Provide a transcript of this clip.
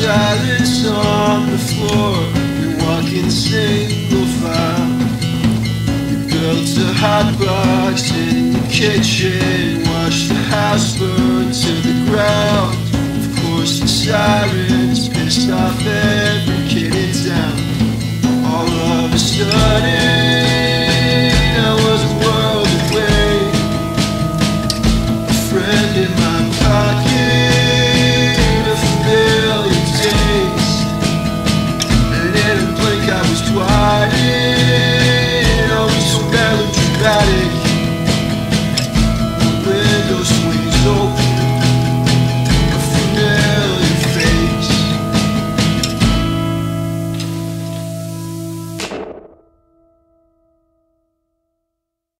silence on the floor. You walk in single file. You built a hot box in the kitchen. Watch the house burn to the ground. Of course, the sirens pissed off every kid in town. All of a sudden, I was a world away. A friend in my pocket.